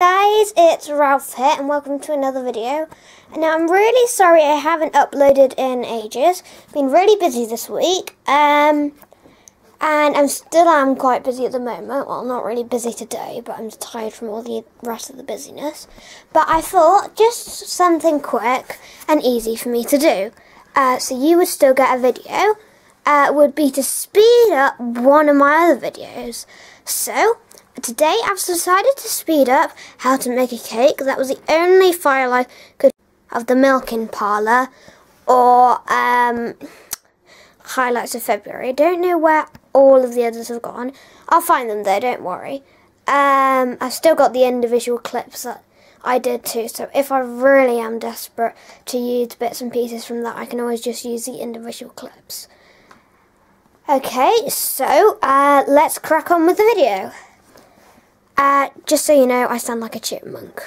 guys, it's Ralph here and welcome to another video. And now I'm really sorry I haven't uploaded in ages. Been really busy this week. Um and I'm still am quite busy at the moment. Well, not really busy today, but I'm tired from all the rest of the busyness. But I thought just something quick and easy for me to do. Uh, so you would still get a video. Uh, would be to speed up one of my other videos. So Today I've decided to speed up how to make a cake. That was the only file I could have the milking parlour or um, highlights of February. I don't know where all of the others have gone. I'll find them there, don't worry. Um, I've still got the individual clips that I did too, so if I really am desperate to use bits and pieces from that, I can always just use the individual clips. Okay, so uh, let's crack on with the video. Uh, just so you know, I sound like a chipmunk.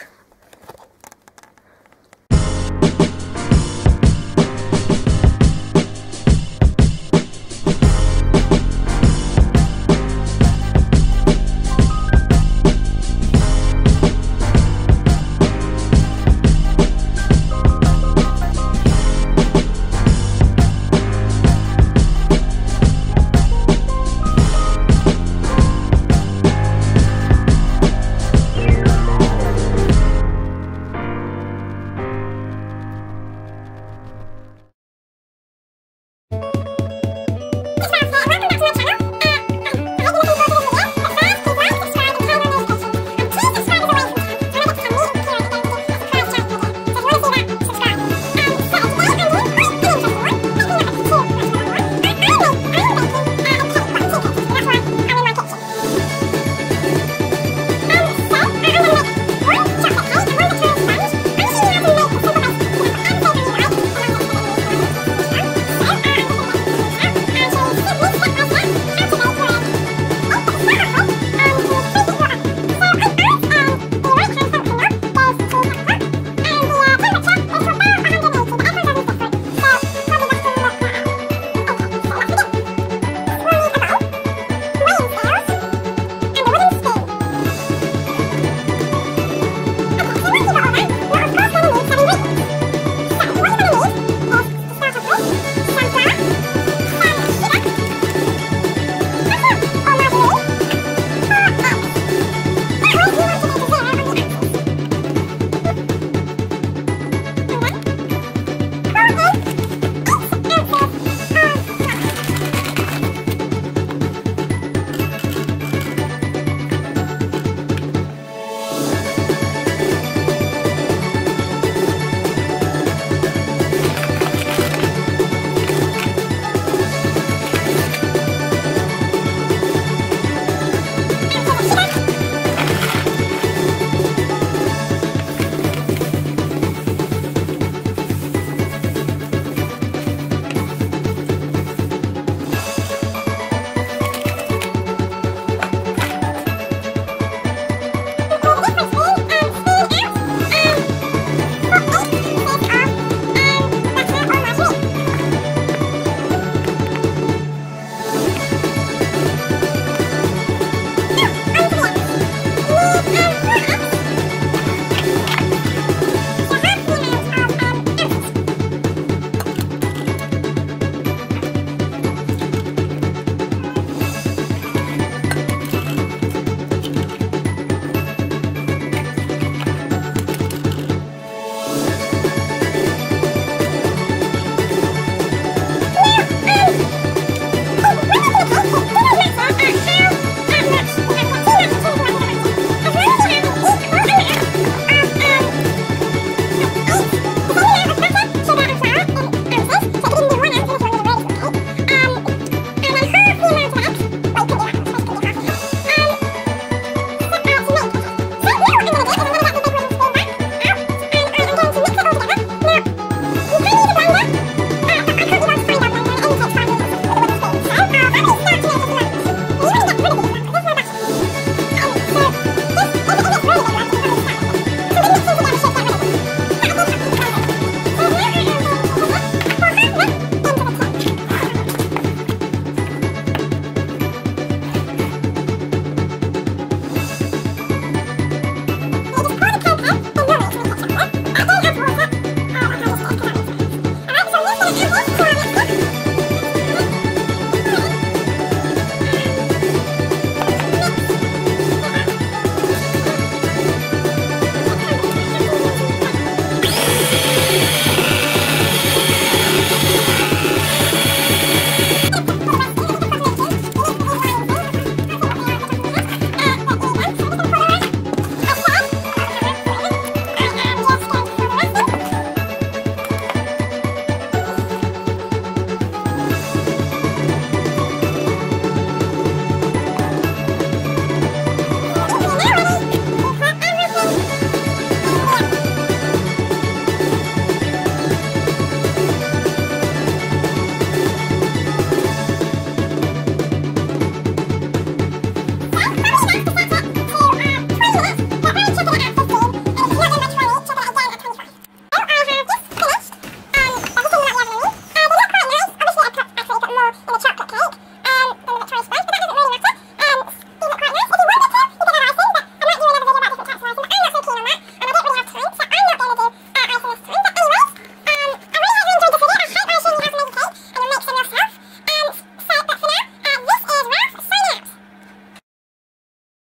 Oh,